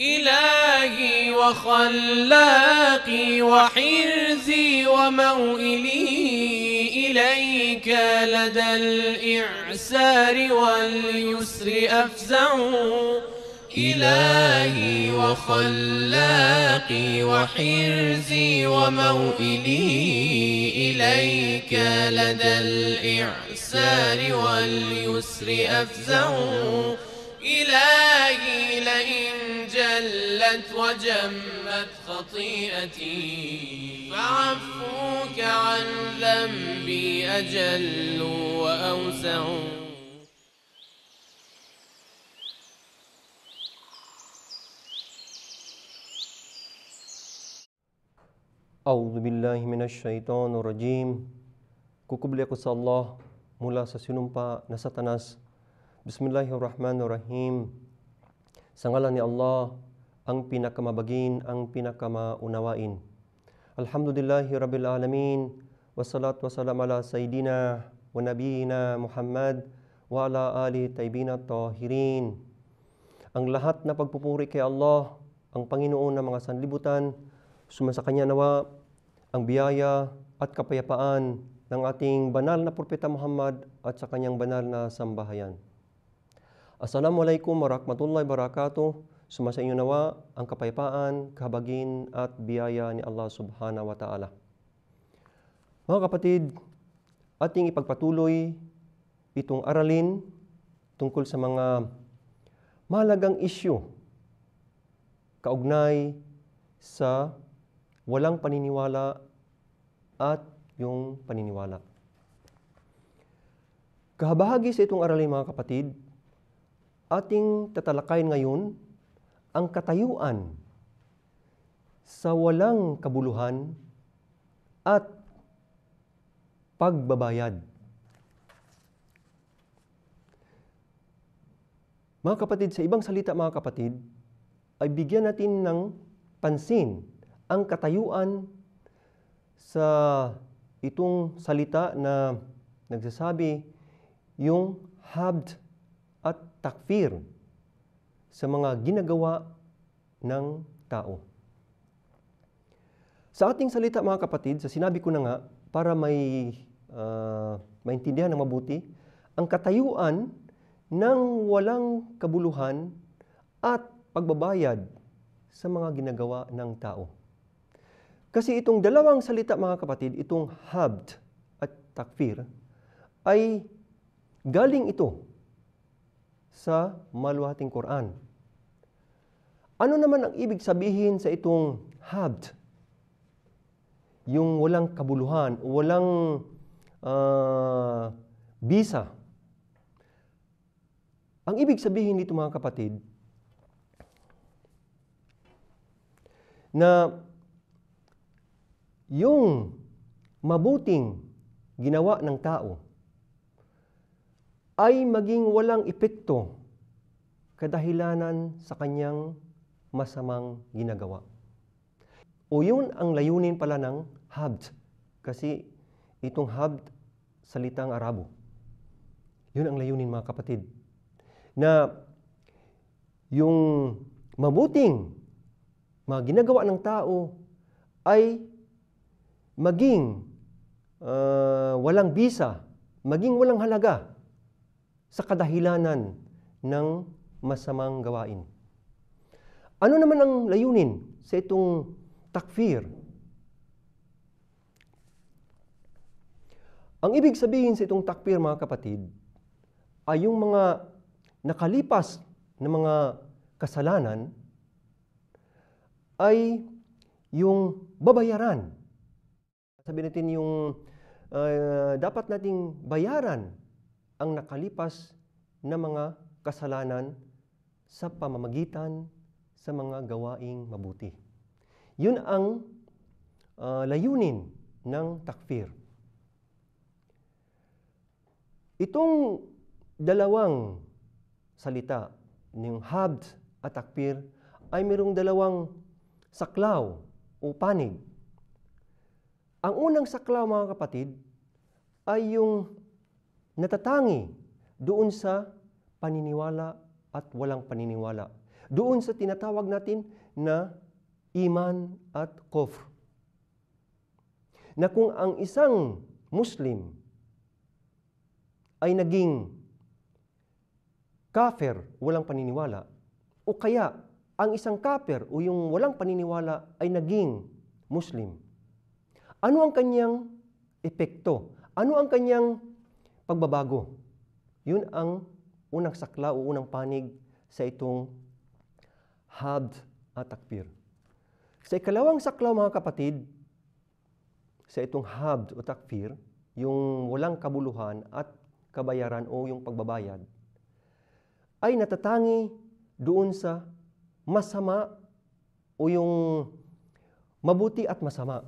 إلهي وخلاقي وحرزي وموئلي إليك لدى الإعسار واليسر أفزع. إلهي وخلاقي وحرزي وموئلي إليك لدى الإعسار واليسر أفزع. إلهي جلت وجمت خطيئتي. فعفوك عن ذنبي أجل وأوسع. أعوذ بالله من الشيطان الرجيم. كوكب كوكبلي قص الله مولا سسنمبا نسطناس بسم الله الرحمن الرحيم سنغلني الله ang pinakamabagin, ang pinakamaunawain. Alhamdulillahi Rabbil Alamin. Wassalatu wassalam ala Sayyidina wa Nabiyina Muhammad wa ala ali taybina tahirin. Ang lahat na pagpupuri kay Allah, ang Panginoon ng mga sanlibutan, sumasa Kanya nawa ang biyaya at kapayapaan ng ating banal na Propeta Muhammad at sa kanyang banal na sambahayan. Assalamualaikum warahmatullahi wabarakatuh. Sumasa inyo nawa ang kapayapaan, kahabagin at biyaya ni Allah subhanahu wa ta'ala. Mga kapatid, ating ipagpatuloy itong aralin tungkol sa mga mahalagang isyu kaugnay sa walang paniniwala at yung paniniwala. Kahabahagi sa itong aralin mga kapatid, ating tatalakayin ngayon ang katayuan sa walang kabuluhan at pagbabayad. Mga kapatid, sa ibang salita mga kapatid, ay bigyan natin ng pansin ang katayuan sa itong salita na nagsasabi yung habd at takfir sa mga ginagawa ng tao. Sa ating salita mga kapatid, sa sinabi ko na nga, para may uh, maintindihan ng mabuti, ang katayuan ng walang kabuluhan at pagbabayad sa mga ginagawa ng tao. Kasi itong dalawang salita mga kapatid, itong habd at takfir, ay galing ito sa maluhating Quran. Ano naman ang ibig sabihin sa itong habd? Yung walang kabuluhan, walang uh, bisa. Ang ibig sabihin dito mga kapatid, na yung mabuting ginawa ng tao ay maging walang epekto kadahilanan sa kanyang masamang ginagawa. O yun ang layunin pala ng habd. Kasi itong habd, salitang Arabo. Yun ang layunin mga kapatid. Na yung mabuting mga ginagawa ng tao ay maging uh, walang bisa, maging walang halaga sa kadahilanan ng masamang gawain. Ano naman ang layunin sa itong takfir? Ang ibig sabihin sa itong takfir, mga kapatid, ay yung mga nakalipas na mga kasalanan ay yung babayaran. Sabi natin yung uh, dapat nating bayaran ang nakalipas na mga kasalanan sa pamamagitan sa mga gawaing mabuti. Yun ang uh, layunin ng takfir. Itong dalawang salita, ng habd at takfir, ay mayroong dalawang saklaw o panig. Ang unang saklaw mga kapatid ay yung natatangi doon sa paniniwala at walang paniniwala. Doon sa tinatawag natin na iman at kufr. Na kung ang isang Muslim ay naging kafir, walang paniniwala, o kaya ang isang kafir o yung walang paniniwala ay naging Muslim, ano ang kanyang epekto? Ano ang kanyang pagbabago? Yun ang unang sakla o unang panig sa itong habd at takbir. Sa ikalawang saklaw mga kapatid, sa itong habd o takfir, yung walang kabuluhan at kabayaran o yung pagbabayad, ay natatangi doon sa masama o yung mabuti at masama.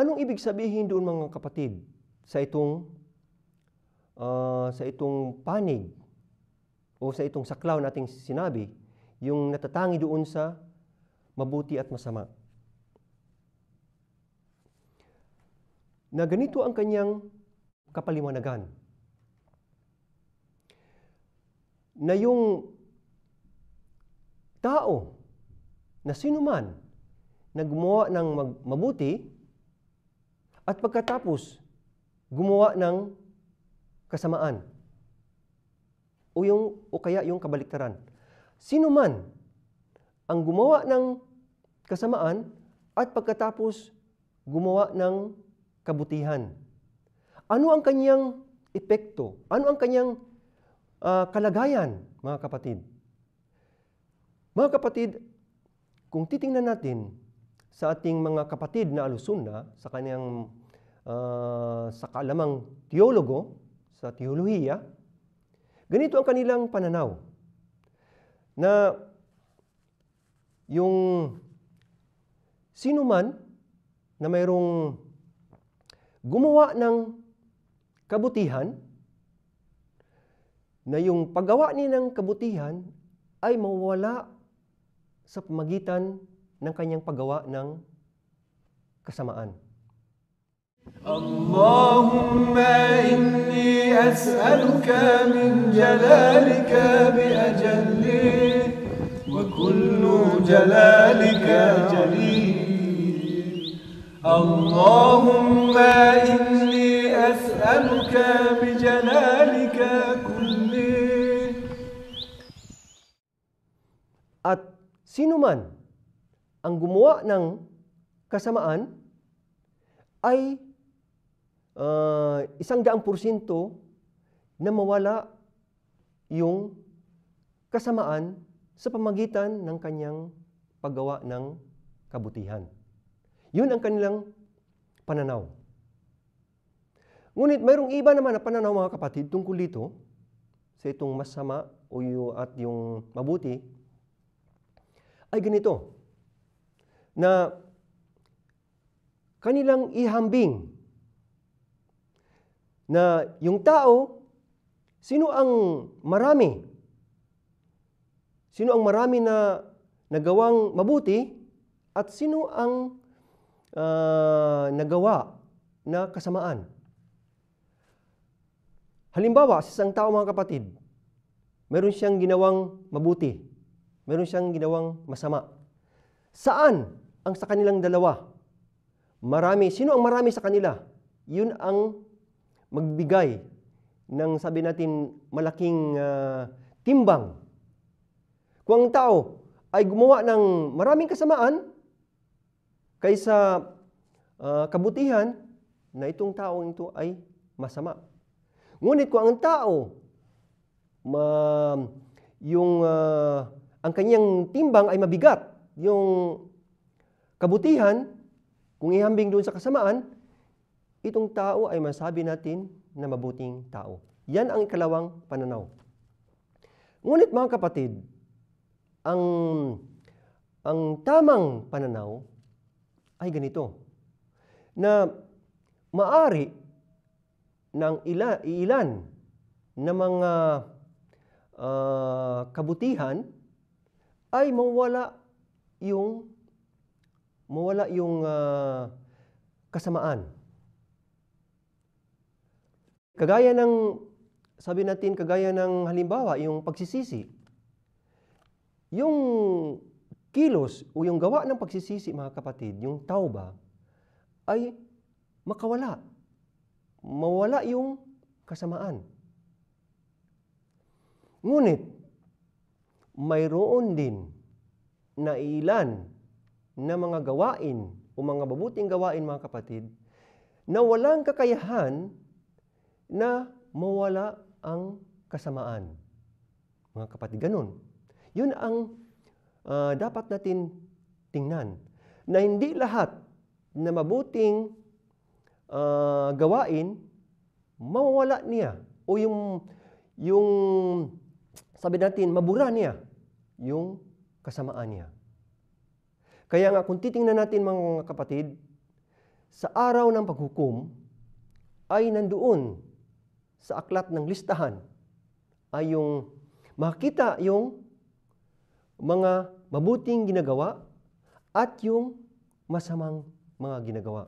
Anong ibig sabihin doon mga kapatid sa itong uh, sa itong panig o sa itong saklaw nating sinabi, yung natatangi doon sa mabuti at masama? Na ganito ang kanyang kapaliwanagan. Na yung tao na sino man na gumawa ng mabuti at pagkatapos gumawa ng kasamaan o yung o kaya yung kabaliktaran. Sino man ang gumawa ng kasamaan at pagkatapos gumawa ng kabutihan. Ano ang kanyang epekto? Ano ang kanyang uh, kalagayan, mga kapatid? Mga kapatid, kung titingnan natin sa ating mga kapatid na alusunna, sa kanyang uh, sa kaalamang teologo, sa teolohiya, ganito ang kanilang pananaw na yung sino man na mayroong gumawa ng kabutihan, na yung paggawa niya ng kabutihan ay mawala sa pamagitan ng kanyang paggawa ng kasamaan. اللهم إني أسألك من جلالك بأجل وكل جلالك جليل. اللهم إني أسألك بجلالك كله. At sino man ang gumawa ng kasamaan ay uh, isang daang porsyento na mawala yung kasamaan sa pamagitan ng kanyang paggawa ng kabutihan. Yun ang kanilang pananaw. Ngunit mayroong iba naman na pananaw mga kapatid tungkol dito sa itong masama o at yung mabuti ay ganito, na kanilang ihambing na yung tao, sino ang marami? Sino ang marami na nagawang mabuti at sino ang uh, nagawa na kasamaan? Halimbawa, sa isang tao mga kapatid, meron siyang ginawang mabuti meron siyang ginawang masama. Saan ang sa kanilang dalawa? Marami. Sino ang marami sa kanila? Yun ang magbigay ng sabi natin malaking uh, timbang. Kung ang tao ay gumawa ng maraming kasamaan kaysa uh, kabutihan na itong tao ito ay masama. Ngunit kung ang tao ma, yung uh, ang kanyang timbang ay mabigat. Yung kabutihan, kung ihambing doon sa kasamaan, itong tao ay masabi natin na mabuting tao. Yan ang ikalawang pananaw. Ngunit mga kapatid, ang, ang tamang pananaw ay ganito, na maari ng ila, ilan na mga uh, kabutihan ay mawala yung mawala yung uh, kasamaan. Kagaya ng, sabi natin, kagaya ng halimbawa, yung pagsisisi. Yung kilos o yung gawa ng pagsisisi, mga kapatid, yung tauba, ay makawala. Mawala yung kasamaan. Ngunit, mayroon din na ilan na mga gawain o mga mabuting gawain mga kapatid na walang kakayahan na mawala ang kasamaan. Mga kapatid, ganun. Yun ang uh, dapat natin tingnan. Na hindi lahat na mabuting uh, gawain, mawawala niya. O yung, yung sabi natin, mabura niya yung kasamaan niya. Kaya nga kung titingnan natin mga kapatid, sa araw ng paghukom ay nandoon sa aklat ng listahan ay yung makita yung mga mabuting ginagawa at yung masamang mga ginagawa.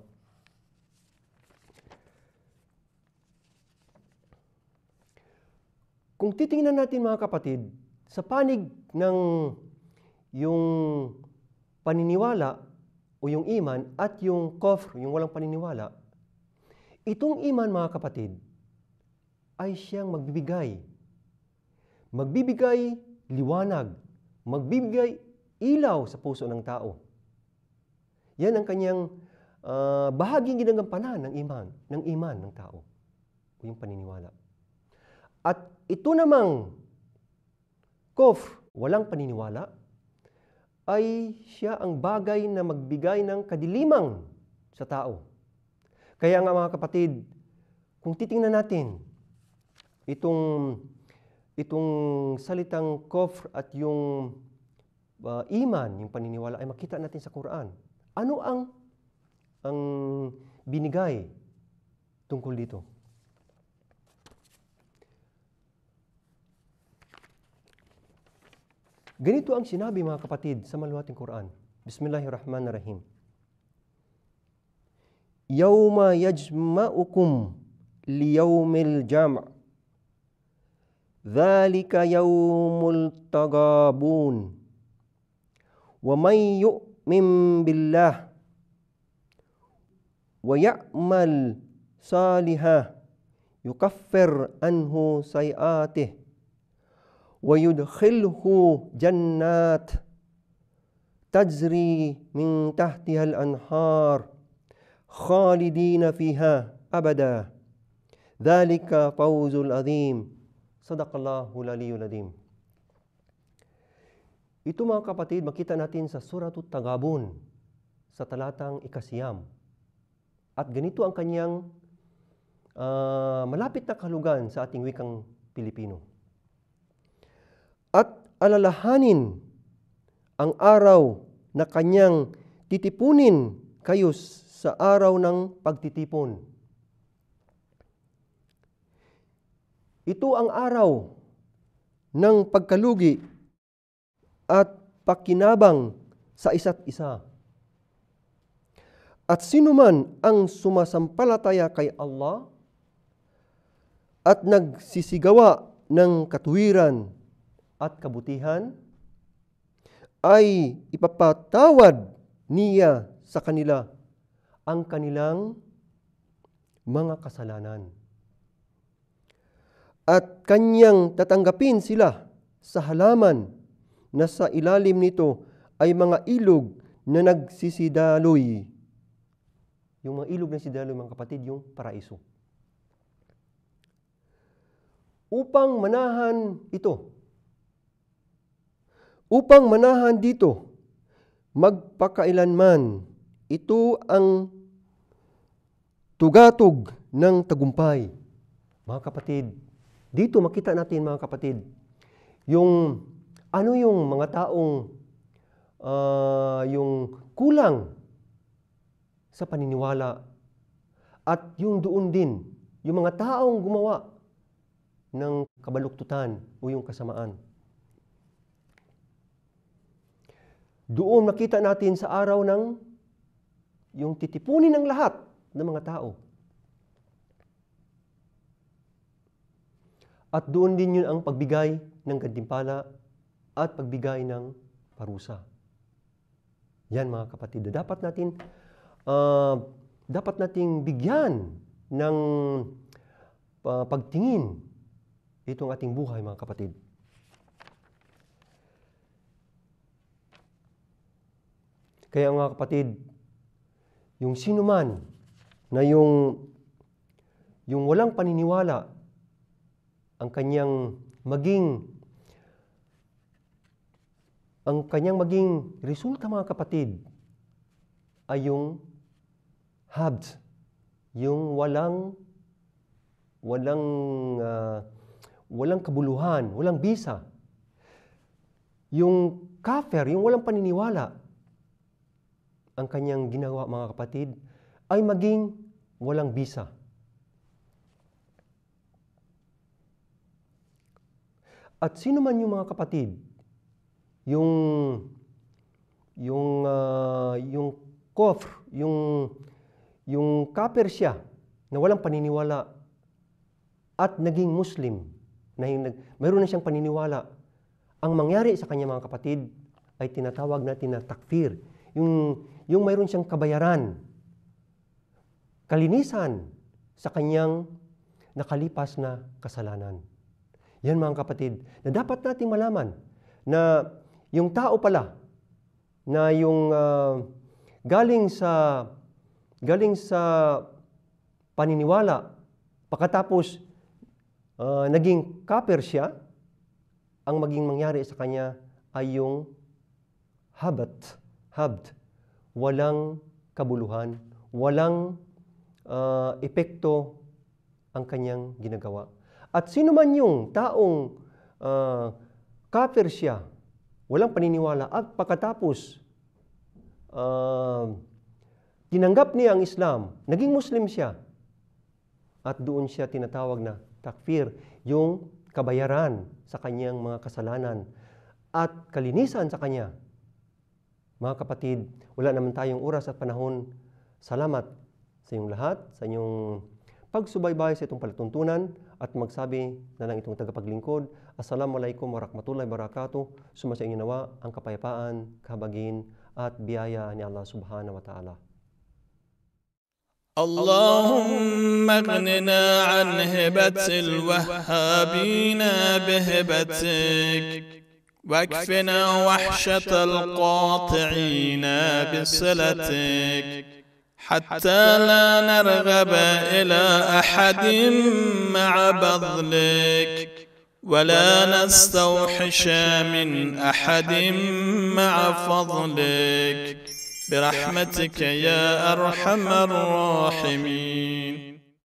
Kung titingnan natin mga kapatid, sa panig ng yung paniniwala o yung iman at yung kofr, yung walang paniniwala, itong iman mga kapatid ay siyang magbibigay. Magbibigay liwanag, magbibigay ilaw sa puso ng tao. Yan ang kanyang uh, bahaging ginagampanan ng iman, ng iman ng tao, o yung paniniwala. At ito namang kof, walang paniniwala, ay siya ang bagay na magbigay ng kadilimang sa tao. Kaya nga mga kapatid, kung titingnan natin itong itong salitang kofr at yung uh, iman, yung paniniwala ay makita natin sa Quran. Ano ang ang binigay tungkol dito? Ganito ang sinabi mga kapatid sa maluwating Quran. Bismillahirrahmanirrahim. Yawma yajma'ukum liyawmil jam' ذلك يوم التغابون. ومن يؤمن بالله ويعمل صالحا يكفر عنه سيئاته ويدخله جنات تجري من تحتها الأنهار خالدين فيها أبدا. ذلك فوز العظيم. Sadaqallahul Aliyul Adim. Ito mga kapatid, makita natin sa Suratut Tagabun sa talatang ikasiyam. At ganito ang kanyang uh, malapit na kalugan sa ating wikang Pilipino. At alalahanin ang araw na kanyang titipunin kayo sa araw ng pagtitipon Ito ang araw ng pagkalugi at pakinabang sa isa't isa. At sino man ang sumasampalataya kay Allah at nagsisigawa ng katuwiran at kabutihan ay ipapatawad niya sa kanila ang kanilang mga kasalanan. At kanyang tatanggapin sila sa halaman na sa ilalim nito ay mga ilog na nagsisidaloy. Yung mga ilog na sidaloy, mga kapatid, yung paraiso. Upang manahan ito, upang manahan dito magpakailanman. Ito ang tugatog ng tagumpay. Mga kapatid, dito makita natin mga kapatid, yung ano yung mga taong uh, yung kulang sa paniniwala at yung doon din, yung mga taong gumawa ng kabaluktutan o yung kasamaan. Doon makita natin sa araw ng yung titipunin ng lahat ng mga tao. At doon din yun ang pagbigay ng gantimpala at pagbigay ng parusa. Yan mga kapatid, dapat natin uh, dapat nating bigyan ng uh, pagtingin itong ating buhay mga kapatid. Kaya mga kapatid, yung sino man na yung yung walang paniniwala ang kanyang maging ang kanyang maging resulta mga kapatid ay yung habd, yung walang walang uh, walang kabuluhan, walang bisa. Yung kafir, yung walang paniniwala, ang kanyang ginawa mga kapatid ay maging walang bisa. At sino man yung mga kapatid, yung yung uh, yung kofr, yung yung kafir siya na walang paniniwala at naging Muslim, na yung, mayroon na siyang paniniwala, ang mangyari sa kanya mga kapatid ay tinatawag natin na takfir. Yung yung mayroon siyang kabayaran, kalinisan sa kanyang nakalipas na kasalanan. Yan mga kapatid, na dapat nating malaman na yung tao pala na yung uh, galing sa galing sa paniniwala pagkatapos uh, naging kaper siya, ang maging mangyari sa kanya ay yung habat, habd, walang kabuluhan, walang uh, epekto ang kanyang ginagawa. At sino man yung taong uh, kafir siya, walang paniniwala, at pagkatapos uh, tinanggap niya ang Islam, naging Muslim siya, at doon siya tinatawag na takfir, yung kabayaran sa kanyang mga kasalanan. At kalinisan sa kanya. Mga kapatid, wala naman tayong oras at panahon. Salamat sa inyong lahat, sa inyong pagsubaybay sa itong palatuntunan at magsabi na lang itong tagapaglingkod. Assalamualaikum warahmatullahi wabarakatuh. Suma sa inyo nawa ang kapayapaan, kabagin at biyaya ni Allah subhanahu wa ta'ala. اللهم اغننا عن هبة الوهابين بهبتك واكفنا وحشة القاطعين بصلتك حتى لا نرغب إلى أحد مع بذلك ولا نستوحش من أحد مع فضلك. برحمتك يا أرحم الراحمين.